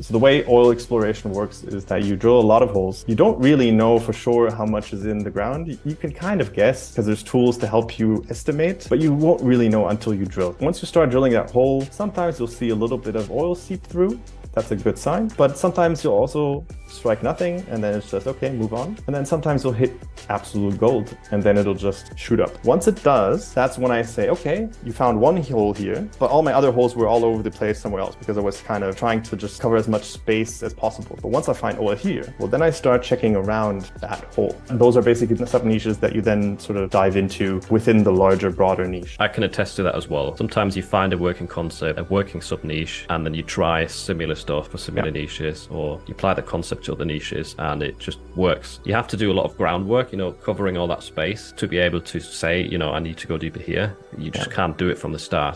So the way oil exploration works is that you drill a lot of holes. You don't really know for sure how much is in the ground. You can kind of guess because there's tools to help you estimate, but you won't really know until you drill. Once you start drilling that hole, sometimes you'll see a little bit of oil seep through that's a good sign. But sometimes you'll also strike nothing and then it's just, okay, move on. And then sometimes you'll hit absolute gold and then it'll just shoot up. Once it does, that's when I say, okay, you found one hole here, but all my other holes were all over the place somewhere else because I was kind of trying to just cover as much space as possible. But once I find oil here, well, then I start checking around that hole. And those are basically the sub niches that you then sort of dive into within the larger, broader niche. I can attest to that as well. Sometimes you find a working concept, a working sub niche, and then you try similar stuff for similar yeah. niches, or you apply the concept other niches and it just works. You have to do a lot of groundwork, you know, covering all that space to be able to say, you know, I need to go deeper here. You just yeah. can't do it from the start.